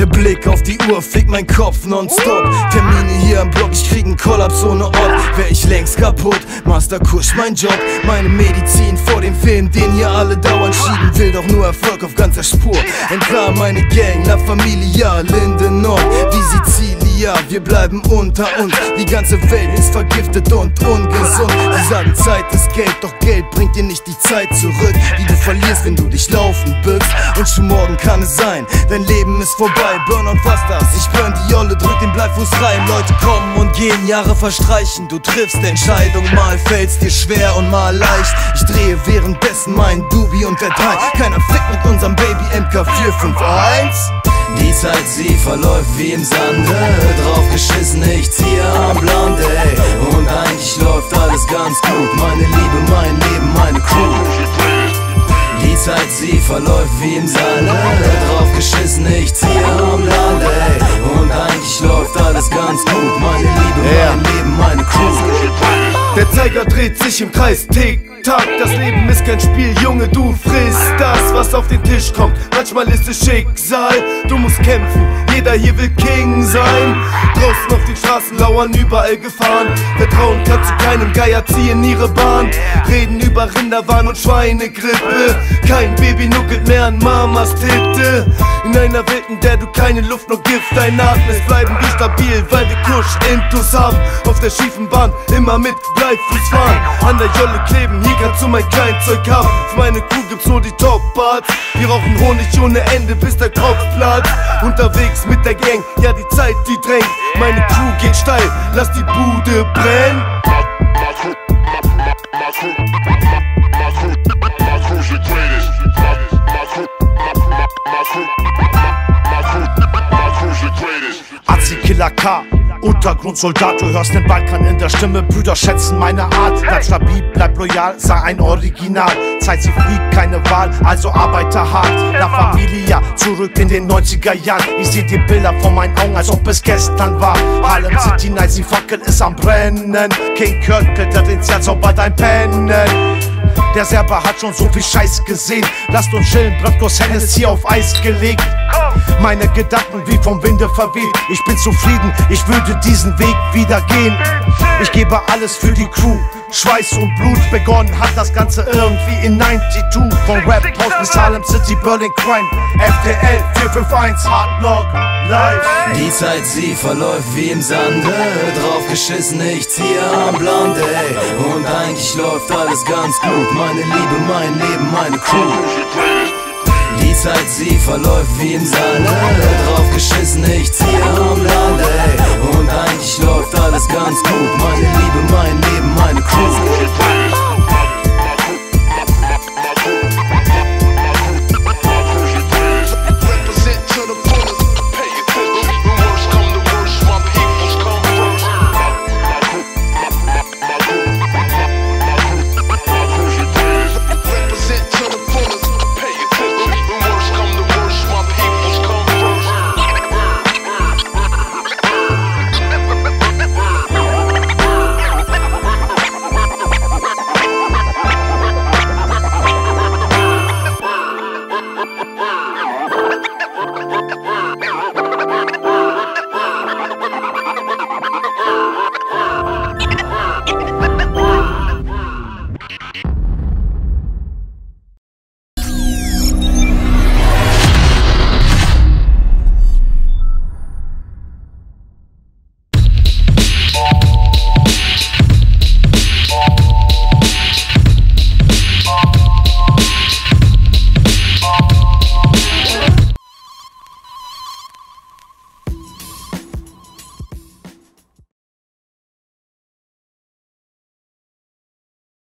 Der Blick auf die Uhr fickt mein Kopf nonstop. Termine hier am Block, ich krieg einen Kollaps ohne Ort. Wär ich längst kaputt, Master Kusch, mein Job, meine Medizin vor dem Film, den hier alle dauernd schieben. Will doch nur Erfolg auf ganzer Spur. Entlar meine Gang, La Familia, Linde Nord, wie Sizilien. Wir bleiben unter uns, die ganze Welt ist vergiftet und ungesund. Sie sagen, Zeit ist Geld, doch Geld bringt dir nicht die Zeit zurück, die du verlierst, wenn du dich laufen bückst. Und schon morgen kann es sein, dein Leben ist vorbei. Burn und was das? Ich burn die Jolle, drück den Bleifuß rein. Leute kommen und gehen, Jahre verstreichen. Du triffst Entscheidungen, mal fällt's dir schwer und mal leicht. Ich drehe währenddessen mein Dubi und werd high. Keiner fickt mit unserem Baby MK451. Die Zeit, sie verläuft wie im Sande. Draufgeschissen, ich ziehe am Land, ey. Und eigentlich läuft alles ganz gut. Meine Liebe, mein Leben, meine Crew. Die Zeit, sie verläuft wie im Sande. Draufgeschissen, ich ziehe am Land, ey. Und eigentlich läuft alles ganz gut. Meine Liebe, mein Leben, meine Crew. Der Zeiger dreht sich im Kreis, tick, tack. Das Leben ist kein Spiel, Junge, du frisst das, was auf den Tisch kommt. Manchmal ist es Schicksal, du musst kämpfen. Jeder hier will King sein. Draußen auf den Straßen lauern überall Gefahren. Vertrauen kannst du keinem Geier ziehen ihre Bahn. Reden über Rinderwahn und Schweinegrippe. Kein Baby nuckelt mehr an Mamas Titte. In einer Welt, in der du keine Luft noch Gift einatmest, bleiben wir stabil, weil wir Kusch Intus haben. Auf der schiefen Bahn immer mit Bleifuß fahren. An der Jolle kleben, hier kannst du mein Kleinzeug haben. Für meine Crew gibt's nur die Top-Parts. Wir rauchen Honig ohne Ende, bis der Kopf platzt. Unterwegs mit der Gang, ja die Zeit, die drängt. Meine Crew geht steil, lass die Bude brennen. Killer K. Untergrundsoldat, du hörst den Balkan in der Stimme, Brüder schätzen meine Art. Bleib stabil, bleib loyal, sei ein Original. Zeit sie fliegt, keine Wahl, also arbeite hart. La Familia, zurück in den 90er Jahren. Ich seh die Bilder vor meinen Augen, als ob es gestern war. Harlem City Nights, die Fackel ist am Brennen. King Kurt klettert ins Herz, ob bald ein Pennen. Der Serber hat schon so viel Scheiß gesehen. Lasst uns chillen, Bratwurst Hennessy auf Eis gelegt. Meine Gedanken wie vom Winde verweht. Ich bin zufrieden, ich würde diesen Weg wieder gehen. Ich gebe alles für die Crew. Schweiß und Blut begonnen hat das Ganze irgendwie in 92. Von Rap House bis Harlem City, Berlin Crime. FTL 451, Hard Knock, Live. Die Zeit, sie verläuft wie im Sande Draufgeschissen, ich ziehe am ey Und eigentlich läuft alles ganz gut Meine Liebe, mein Leben, meine Crew Die Zeit, sie verläuft wie im Sande. Draufgeschissen, ich ziehe am Land, ey Und